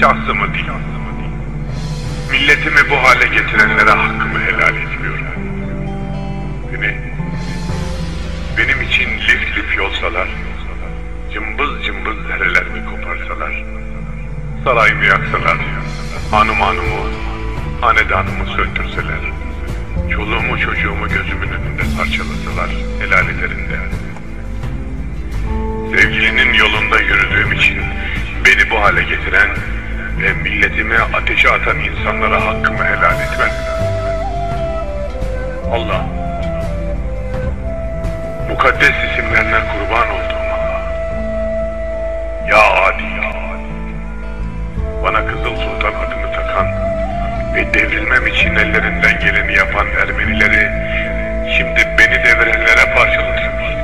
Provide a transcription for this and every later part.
şahsımı değil, milletimi bu hale getirenlere hakkımı helal etmiyorum. Beni, benim için lif lif yolsalar, cımbız cımbız derelerimi koparsalar, sarayımı yaksalar, hanım hanımı, hanedanımı söndürseler, çoluğumu çocuğumu gözümün önünde parçalasalar, helal ederim getiren ve milletimi ateşe atan insanlara hakkımı helal etmem. Allah, mukaddes isimlerine kurban olduğum Allah. Ya Adi, ya Adi. Bana Kızıl Sultan adını takan ve devrilmem için ellerinden geleni yapan Ermenileri şimdi beni devirenlere parçalatıyorsun.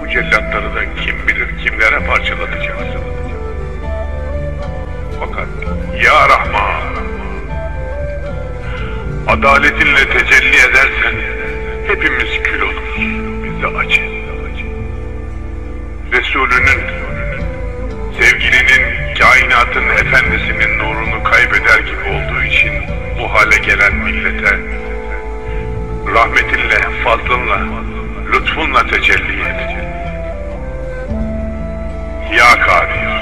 Bu cellatları da kim bilir kimlere parçalatacaksın. Ya Rahman adaletinle tecelli edersen hepimiz kül oluruz. Biz de acı. Resulünün sevgilinin kainatın efendisinin nurunu kaybeder gibi olduğu için bu hale gelen millete rahmetinle, fazlınla, lütfunla tecelli et. Ya Kadir,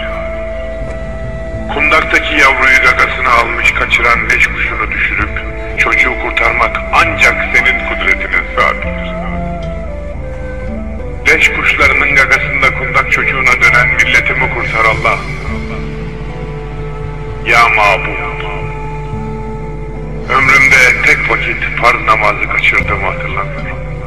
kundaktaki yavruyu gagasına almış kaçıran leş kuşunu düşürüp çocuğu kurtarmak ancak senin kudretine sığabilir. Leş kuşlarının gagasında kundak çocuğuna dönen milletimi kurtar Allah. Ya mabut. Ömrümde tek vakit farz namazı kaçırdığımı hatırlamıyorum.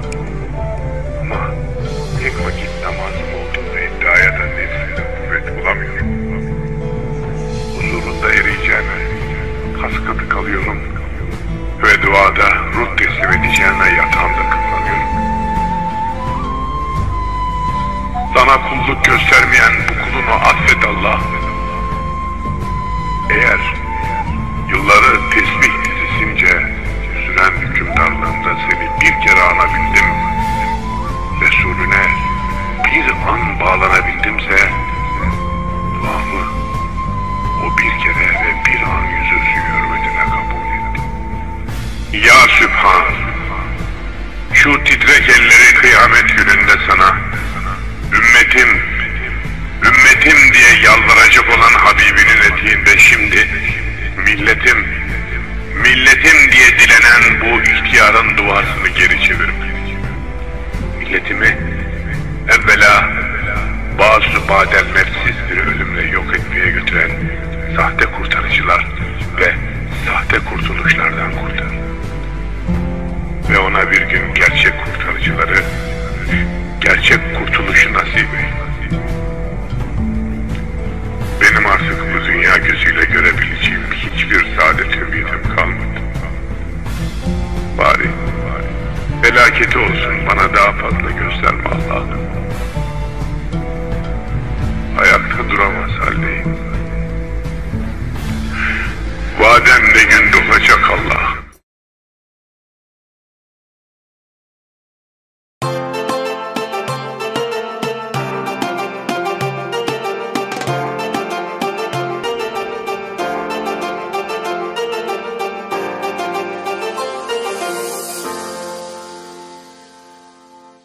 Huzurunda eriyeceğime kaskatı kalıyorum ve duada ruh teslim edeceğine yatağımda kıvranıyorum. Sana kulluk göstermeyen bu kulunu affet Allah. Eğer Ya Sübhan, şu titrek elleri kıyamet gününde sana, ümmetim, ümmetim diye yalvaracak olan Habibinin eteğinde şimdi, milletim, milletim diye dilenen bu ihtiyarın duasını geri çevirin. Milletimi evvela bazı badel nefsiz bir ölümle yok etmeye götüren sahte kurtarıcılar ve sahte kurtuluşlardan kurtar. Ve ona bir gün gerçek kurtarıcıları, gerçek kurtuluşu nasip eyle. Benim artık bu dünya gözüyle görebileceğim hiçbir saadet ümidim kalmadı. Bari, felaketi olsun bana daha fazla